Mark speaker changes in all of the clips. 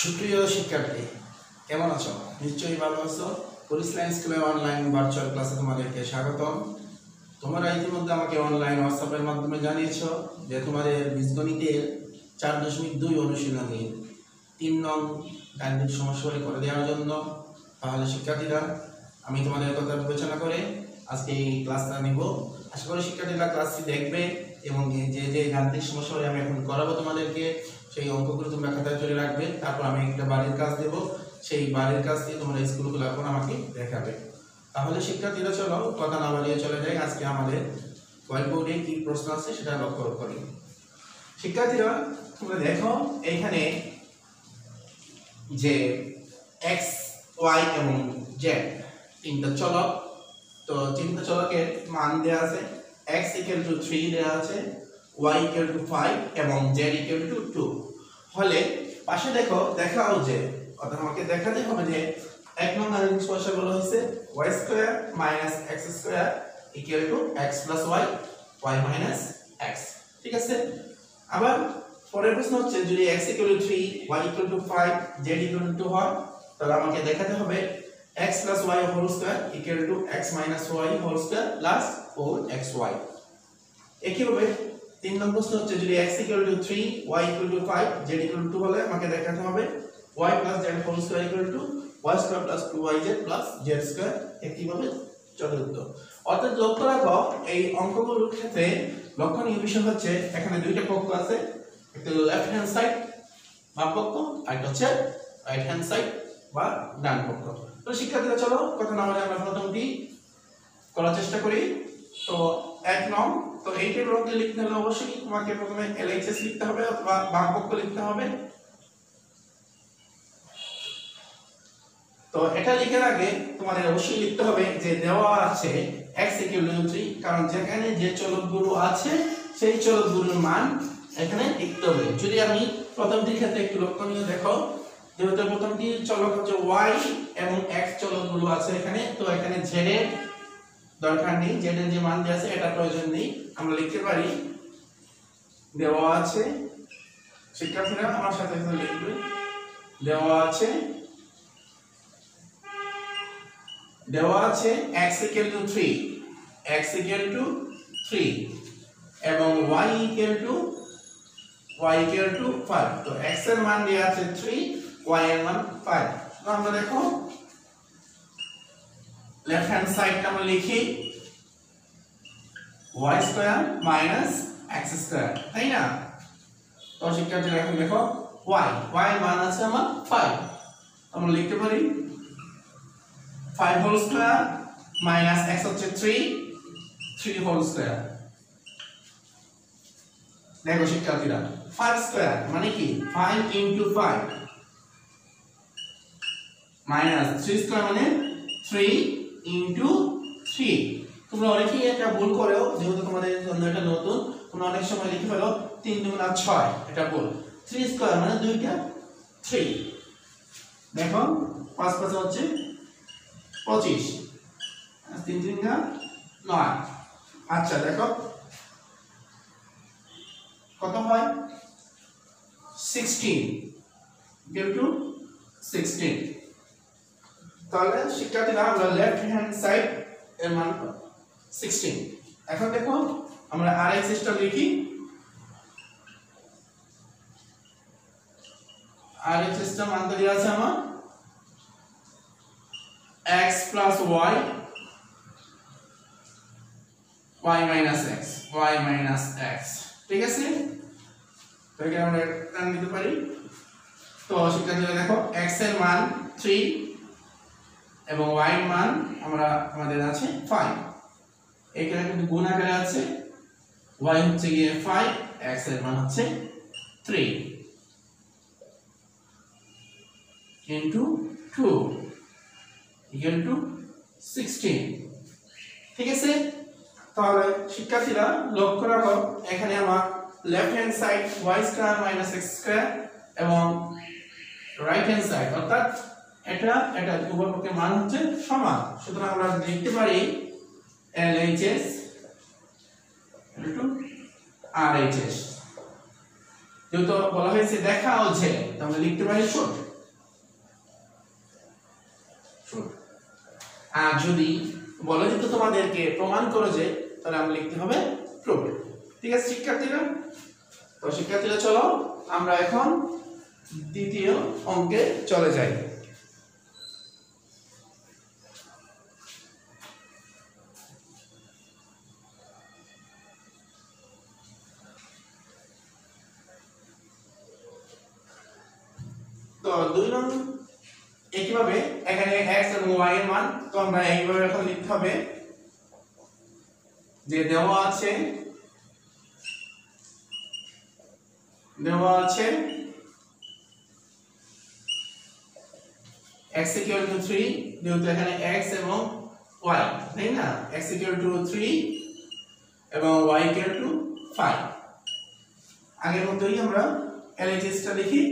Speaker 1: সুপ্রিয় শিক্ষার্থী, কেমন আছো? নিশ্চয়ই ভালো আছো। পুলিশ লাইন স্কুলের অনলাইন ভার্চুয়াল ক্লাসে তোমাদেরকে স্বাগতম। তোমরা ইতিমধ্যে আমাকে অনলাইন হোয়াটসঅ্যাপের মাধ্যমে জানিয়েছো যে তোমাদের বীজগণিতের চার দশমিক দুই অনুশীলনী তিন নং গাণিতিক সমস্যাগুলি করে দেওয়ার জন্য। তাহলে শিক্ষার্থীরা, আমি তোমাদের কথা বিবেচনা করে আজকে এই ক্লাসটা নিব। আশা করি শিক্ষার্থীরা ক্লাসটি দেখবে এবং যে যে গাণিতিক সমস্যাগুলি আমি এখন করাবো তোমাদেরকে সেই অঙ্কগুলো তোমরা খাতায় চলে রাখবে। তারপর আমি একটা বাড়ির কাজ দেব। সেই বাড়ির কাজ দিয়ে তোমরা স্কুলগুলো এখন আমাকে দেখাবে। তাহলে শিক্ষার্থীরা, চলো কথা না বাড়িয়ে চলে যাই। আজকে আমাদের হোয়াইট বোর্ডে কি প্রশ্ন আছে সেটা লক্ষ্য করি। শিক্ষার্থীরা, তোমরা দেখো এইখানে যে এক্স ওয়াই এবং জেড তিনটা চলক। তো তিনটা চলকের মান দেওয়া আছে। এক্স ইকুয়াল টু থ্রি দেওয়া আছে। ওয়াই ইকুয়াল টু ফাইভ এবং জেড ইকুয়াল টু টু হলে পাশে দেখো, দেখাও যে, অর্থাৎ আমাকে দেখাতে হবে যে এক নম্বর সমস্যা বলা হয়েছে Y square minus X square equal to X plus Y Y minus X ঠিক আছে? আবার পরের প্রশ্ন হচ্ছে, যদি x equal to 3 y equal to 5 z equal to 2 হয়, তাহলে আমাকে দেখাতে হবে x plus y whole square equal to x minus y whole square plus 4xy একইভাবে তিন নম্বর প্রশ্ন হচ্ছে, যদি x equal to 3 y equal to 5 z equal to 2 হলে আমাকে দেখাতে হবে। y plus z whole square to y square plus 2yz plus z square একইভাবে চতুর্থ অর্থাৎ লক্ষ্য রাখো, এই অঙ্কগুলোর ক্ষেত্রে লক্ষণীয় বিষয় হচ্ছে, এখানে দুইটা পক্ষ আছে, একটা লেফট হ্যান্ড সাইড বাম পক্ষ, আর হচ্ছে রাইট হ্যান্ড সাইড বা ডান পক্ষ। তো শিক্ষার্থীরা, চলো, কথা না বলে আমরা প্রথমটি করার চেষ্টা করি। তো এক নং, তো এইটার মধ্যে লিখতে হলে অবশ্যই তোমাকে প্রথমে এলএইচএস লিখতে হবে অথবা বাম পক্ষ লিখতে হবে। তো এটা লিখার আগে তোমাদের অবশ্যই লিখতে হবে যে দেওয়া আছে x ইকুয়াল টু 3 কারণ যেখানে যে চলকগুলো আছে, সেই চলকগুলোর মান এখানে লিখতে হবে। যদি আমি প্রথমটির ক্ষেত্রে একটু লক্ষণীয় দেখো, যেহেতু প্রথমটি চলক হচ্ছে y এবং x চলকগুলো আছে এখানে, তো এখানে z এর দরকার নেই এর যে মান দেওয়া আছে, এটা প্রয়োজন নেই। আমরা লিখতে পারি, দেওয়া আছে, শিক্ষার্থীরা আমার সাথে সাথে লিখবে, দেওয়া আছে দেওয়া আছে x equal to 3 x equal to 3 এবং y equal to y equal to 5 তো x এর মান দেওয়া আছে 3 y এর মান 5 তো আমরা দেখো লেফট হ্যান্ড সাইডটা আমরা লিখি y square minus x square তাই না? তো শিক্ষার্থীরা এখন দেখো, y y মান আছে আমার 5 আমরা লিখতে পারি 5 হোল স্কয়ার মাইনাস x হচ্ছে 3 3 হোল স্কয়ার দেখো শিক্ষার্থীরা 5 স্কয়ার মানে কি? 5 ইনটু 5 মাইনাস 3 স্কয়ার মানে 3 ইনটু থ্রি তোমরা অনেকেই এটা ভুল করেও, যেহেতু তোমাদের জন্য এটা নতুন, তোমরা অনেক সময় লিখে ফেলো 3 দুগুণা ছয়, এটা ভুল। থ্রি স্কোয়ার মানে দুইটা থ্রি দেখো 5 5 হচ্ছে পঁচিশ। তিন তিন না নয়। আচ্ছা দেখো। কত হয়? সিক্সটিন ইকুয়াল টু সিক্সটিন তাহলে শিক্ষার্থীরা, আমরা লেফট হ্যান্ড সাইড এর মান সিক্সটিন এখন দেখো, আমরা আর এক্স লিখি। আর এক্স মান দেওয়া আছে আমার। x y y minus x, y minus x ঠিক আছে? তো এখানে আমরা টান দিতে পারি। তো শিক্ষার্থীরা দেখো, x এর মান 3 এবং এর মান আমরা আমাদের আছে 5 এখানে কিন্তু গুণ আকারে আছে। y হচ্ছে গিয়ে 5 x এর মান হচ্ছে 3 into 2 ইকুয়াল টু 16 ঠিক আছে? তাহলে শিক্ষার্থীরা লক্ষ্য রাখো, এখানে আমার left hand side y square minus x square এবং রাইট হ্যান্ড সাইড অর্থাৎ এটা এটা উভয় পক্ষের মান হচ্ছে সমান। সুতরাং আমরা লিখতে পারি L H S R H S যেহেতু বলা হয়েছে দেখা হচ্ছে যে আমরা লিখতে পারি শোট। আর যদি বলা যেত তোমাদেরকে প্রমাণ করো যে, তাহলে আমরা লিখতে হবে প্রুফ ঠিক আছে শিক্ষার্থীরা? তো শিক্ষার্থীরা, চলো আমরা এখন দ্বিতীয় অঙ্কে চলে যাই। X এবং y এর মান, তো আমরা এইভাবে এখন লিখতে হবে। যে দেওয়া আছে দেওয়া আছে x equal to 3 যেহেতু এখানে x এবং y, তাই না? x equal to 3 এবং y equal to 5 আগের মতোই আমরা LHS টা লিখি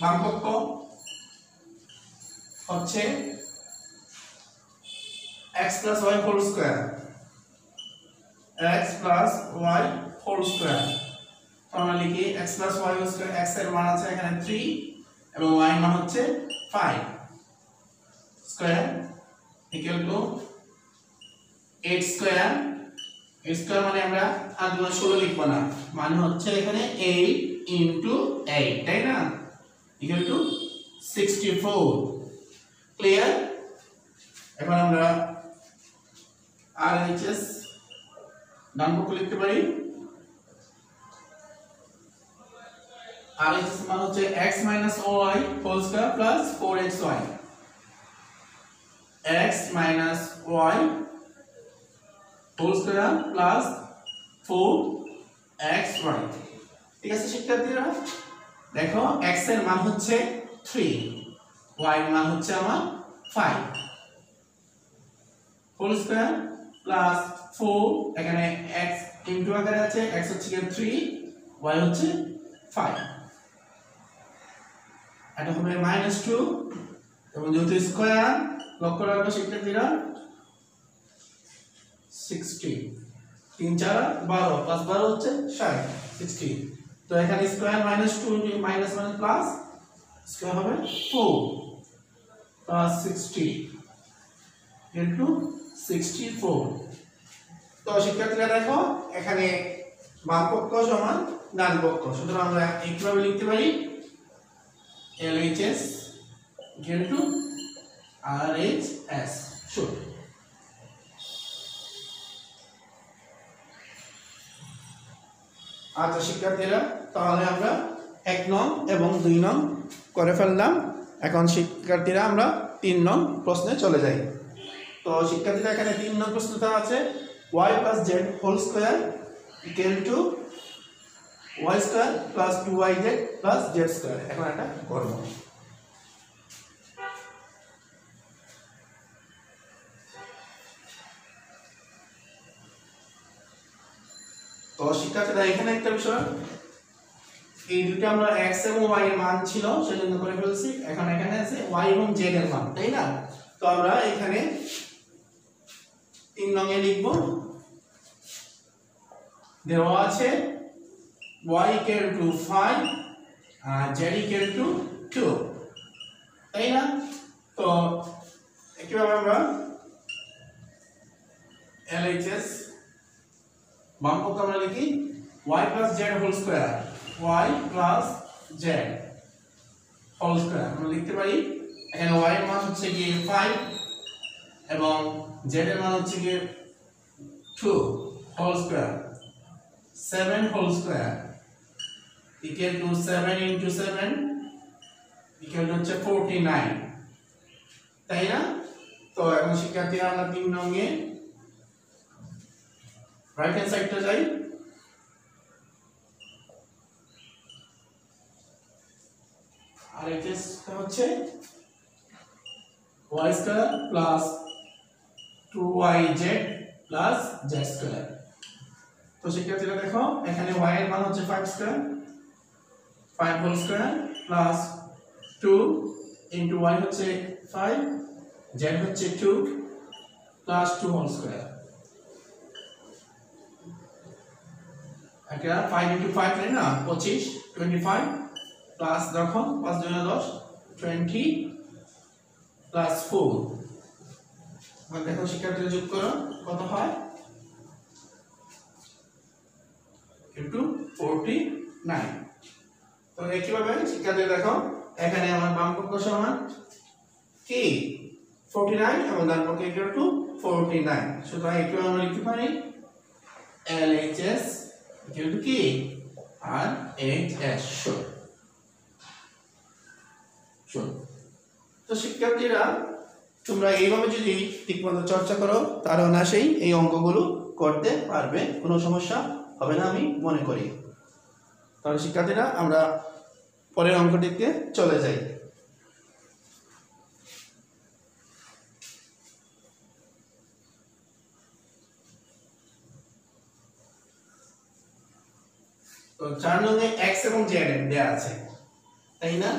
Speaker 1: বাম পক্ষ হচ্ছে x y whole square, x plus y whole square. তো আমরা লিখি x plus y whole square, x এর মান আছে এখানে 3 এবং y এর মান হচ্ছে 5 square equal to 8 square 8 square মানে আমরা আর দুগুণ 16 লিখব না। মানে হচ্ছে এখানে 8 ইনটু 8 তাই না? ইকুয়াল টু 64 ক্লিয়ার এখন আমরা আর RHS ডান পক্ষ লিখতে পারি। RHS মান হচ্ছে x y whole square plus 4xy x y whole square plus 4xy ঠিক আছে, শিক্ষার্থীরা? দেখো, x এর মান হচ্ছে 3 y মান হচ্ছে আমার 5 হোল স্কয়ার প্লাস 4 এখানে x ইনটু আকারে আছে, x হচ্ছে 3 y হচ্ছে 5 এটা হবে মাইনাস 2 এবং যেহেতু স্কয়ার লক্ষ্য রাখব শিক্ষার্থীরা 60 তিন চার, বারো প্লাস বারো হচ্ছে ষাট সিক্সটি তো এখানে square minus two minus minus plus square হবে four sixty into sixty four তো শিক্ষার্থীরা দেখো, এখানে বাম পক্ষ সমান ডান পক্ষ। সুতরাং আমরা এইভাবে লিখতে পারি into R H S should আচ্ছা শিক্ষার্থীরা, তাহলে আমরা এক নং এবং দুই নং করে ফেললাম। এখন শিক্ষার্থীরা আমরা তিন নং প্রশ্নে চলে যাই। তো শিক্ষার্থীরা এখানে তিন নং প্রশ্নটা আছে Y plus Z whole square equal to Y square plus two Y Z plus Z square এখন এটা করব তো শিক্ষার্থীরা এখানে একটা বিষয় এই দুটো আমরা x এবং y এর মান ছিল, সেজন্য করে ফেলছি। এখন এখানে আছে y এবং z এর মান, তাই না? তো আমরা এখানে তিন নঙে লিখব। দেওয়া আছে y equal to 5 আর z equal to 2 তাই না? তো কীভাবে আমরা LHS বাম পক্ষে আমরা লিখি y plus z whole square y plus z whole square আমরা লিখতে পারি, এখানে y এর মান হচ্ছে কি 5 এবং z এর মান হচ্ছে কি 2 whole square 7 whole square equal to 7 into 7 equal to হচ্ছে 49 তাই না? তো এখন শিক্ষার্থীরা আমরা তিন নঙ্গে রাইট হ্যান্ড সাইডটা যাই। আর এইচএসটা হচ্ছে y square plus 2yz plus z square তো শিক্ষার্থীরা দেখো, এখানে y এর মান হচ্ছে 5 square 5 whole square plus 2 into y হচ্ছে 5 z হচ্ছে 2 প্লাস 2 হোল স্কয়ার এটা 5 ইনটু 5 তাই না? 25 25 প্লাস দেখো 5 দুই 10 20 প্লাস 4 এখন দেখো শিক্ষার্থীরা যোগ করো, কত হয়? ইন্টু ফোরটি নাইন তো একইভাবে শিক্ষার্থীরা দেখো, এখানে আমার বাম পক্ষ সমান কি ফোরটি নাইন এবং ডান পক্ষ ইকুয়াল টু ফোরটি নাইন সুতরাং একটু আমরা লিখতে পারি L H S equal to কি আর এইচ এস শোন শোন। তো শিক্ষার্থীরা, তোমরা এইভাবে যদি ঠিকমতো চর্চা করো তাহলে অনায়াসেই এই অঙ্কগুলো করতে পারবে। কোনো সমস্যা হবে না আমি মনে করি। তাহলে শিক্ষার্থীরা, আমরা পরের অঙ্কটিতে চলে যাই। তো চার নঙ্গে এক্স এবং জেড দেয়া আছে, তাই না?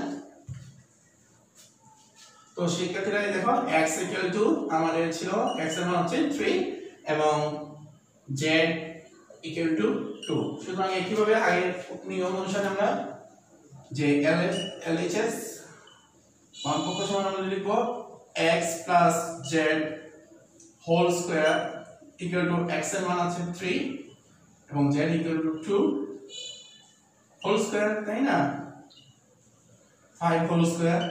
Speaker 1: তো শিক্ষার্থীরা দেখো, x ইকুয়াল টু আমাদের ছিল, x এর মান হচ্ছে 3 এবং z ইকুয়াল টু 2 সুতরাং একইভাবে আগের নিয়ম অনুসারে আমরা যে L LHS মান পক্ষ সমান আমরা লিখব, x plus z whole square equal to x এর মান আছে 3 এবং z equal to 2 whole square তাই না? 5 হোল স্কয়ার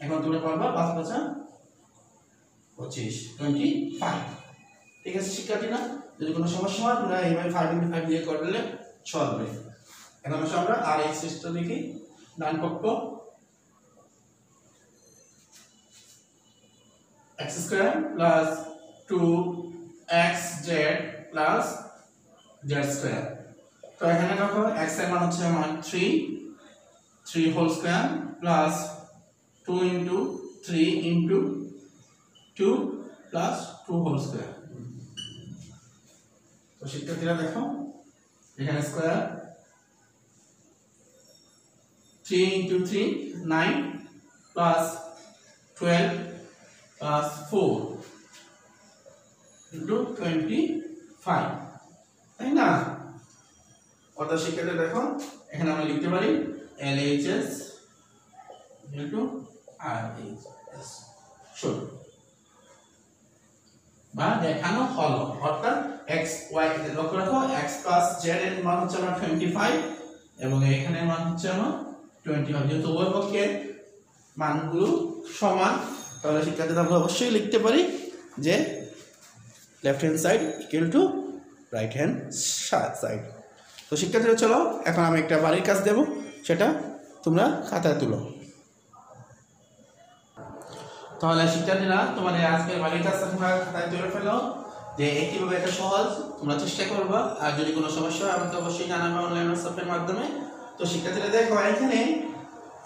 Speaker 1: এখন তুমি পারবা পাঁচ পাঁচা পঁচিশ টোয়েন্টি ফাইভ ঠিক আছে শিক্ষার্থীরা যদি কোনো সমস্যা হয়, তোমরা এইভাবে ফাইভ ইন্টু ফাইভ দিয়ে করলে চলবে। এখন হচ্ছে আমরা আর এই সিস্টেম দেখি। ডান পক্ষ। Plus two X Z plus Z square তো এখানে দেখো এক্সের মান হচ্ছে আমার three three whole square plus 2 into 3 into 2 plus 2 whole square তো শিক্ষার্থীরা দেখো এখানে square 3 into 3 9 plus 12 plus 4 into 25 তাই না অর্থাৎ শিক্ষার্থী দেখো এখানে আমরা লিখতে পারি LHS into আর এইচ বা দেখানো হলো, অর্থাৎ এক্স ওয়াই লক্ষ্য রাখো এক্স প্লাস জেড এর মান হচ্ছে আমার টোয়েন্টি ফাইভ এবং এখানে মান হচ্ছে আমার টোয়েন্টি ফাইভ যেহেতু উভয় পক্ষে মানগুলো সমান, তাহলে শিক্ষার্থীরা আমরা অবশ্যই লিখতে পারি যে left hand side equal to right hand side তো শিক্ষার্থীরা, চলো, এখন আমি একটা বাড়ির কাজ দেব, সেটা তোমরা খাতায় তুলো। তাহলে শিক্ষার্থীরা, তোমাদের আজকের বাড়ির কাজটা তোমরা খাতায় তুলে ফেলো যে একইভাবে এটা সহজ, তোমরা চেষ্টা করবা। আর যদি কোনো সমস্যা হয়, আমাকে অবশ্যই জানাবে অনলাইন হোয়াটসঅ্যাপের মাধ্যমে। তো শিক্ষার্থীরা, দেখো, এখানে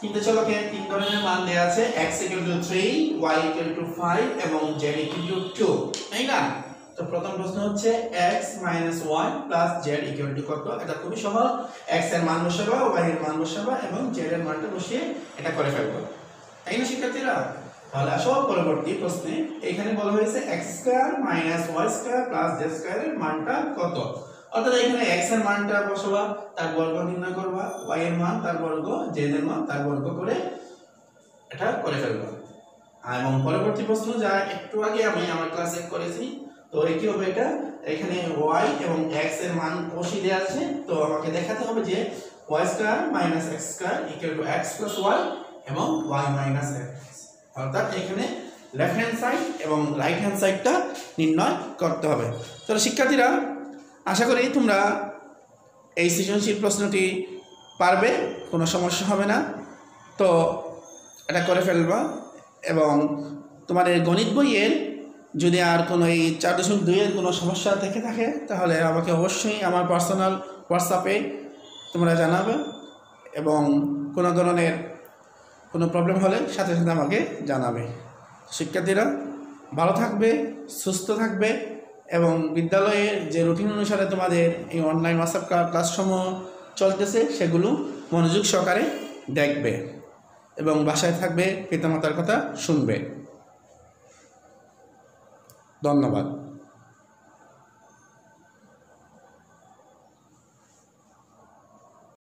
Speaker 1: তিনটে চলকে তিন ধরনের মান দেওয়া আছে। x equal to 3 y equal to 5 এবং z ইকুয়াল টু 2 তাই না? তো প্রথম প্রশ্ন হচ্ছে, x y plus z equal to কত? এটা খুবই সহজ। x এর মান বসাবা, y এর মান বসাবা, এবং z এর মানটা বসিয়ে এটা করে ফেলব। তাই না, শিক্ষার্থীরা? তাহলে আসো, পরবর্তী প্রশ্নে। এখানে বলা হয়েছে x square minus y square plus z স্কয়ারের মানটা কত? অর্থাৎ এখানে x এর মানটা বসাবা, তার বর্গ নির্ণয় করবা, y এর মান, তার বর্গ, z এর মান, তার বর্গ করে এটা করে ফেলবা। এবং পরবর্তী প্রশ্ন, যা একটু আগে আমি আমার ক্লাসে করেছি, তো কি হবে এটা? এখানে y এবং x এর মান বসিয়ে দেওয়া আছে, তো আমাকে দেখাতে হবে যে y square minus x square equal to x plus y এবং y মাইনাস অর্থাৎ এখানে লেফট হ্যান্ড সাইড এবং রাইট হ্যান্ড সাইডটা নির্ণয় করতে হবে। তাহলে শিক্ষার্থীরা, আশা করি তোমরা এই সৃজনশীল প্রশ্নটি পারবে, কোনো সমস্যা হবে না। তো এটা করে ফেলবা এবং তোমাদের গণিত বইয়ের যদি আর কোনো এই চার দশমিক দুইয়ের কোনো সমস্যা থেকে থাকে, তাহলে আমাকে অবশ্যই আমার পার্সোনাল হোয়াটসঅ্যাপে তোমরা জানাবে এবং কোনো ধরনের কোনো প্রবলেম হলে সাথে সাথে আমাকে জানাবে। শিক্ষার্থীরা ভালো থাকবে, সুস্থ থাকবে এবং বিদ্যালয়ের যে রুটিন অনুসারে তোমাদের এই অনলাইন হোয়াটসঅ্যাপ ক্লাসসমূহ চলতেছে, সেগুলো মনোযোগ সহকারে দেখবে এবং বাসায় থাকবে, পিতামাতার কথা শুনবে। ধন্যবাদ।